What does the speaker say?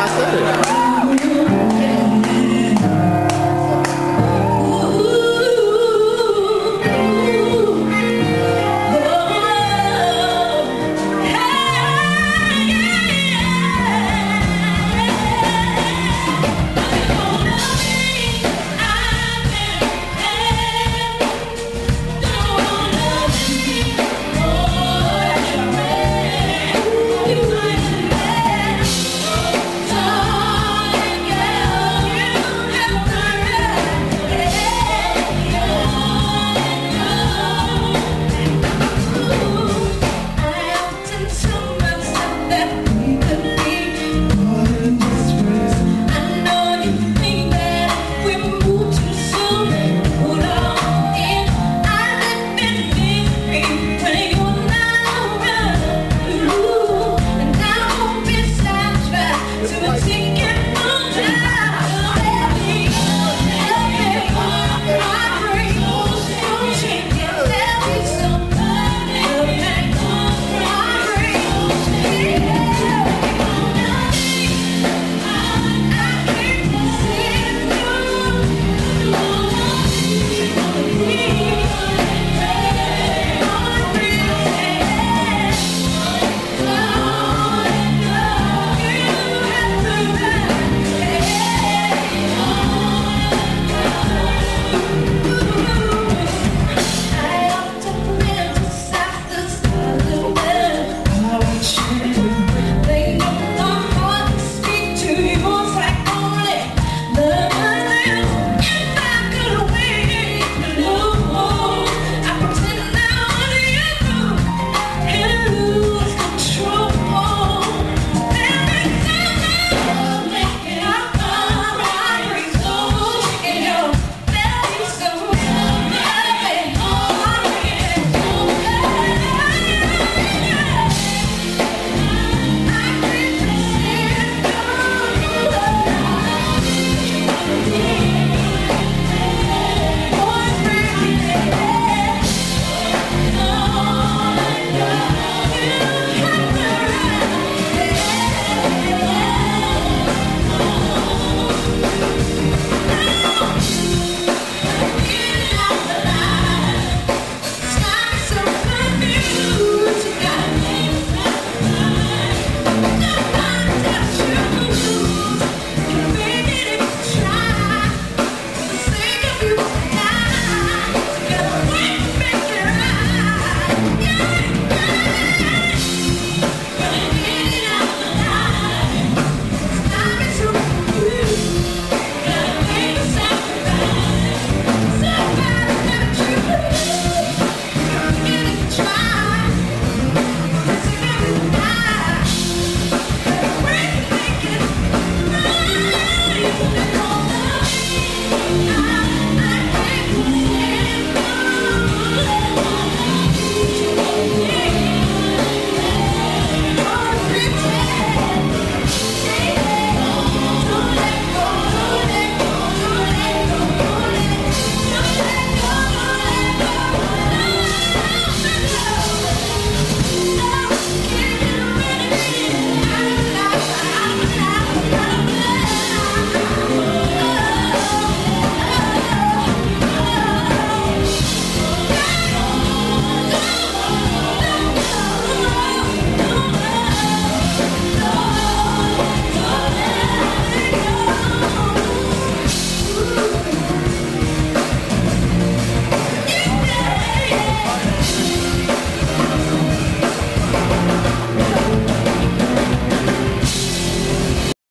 I said it.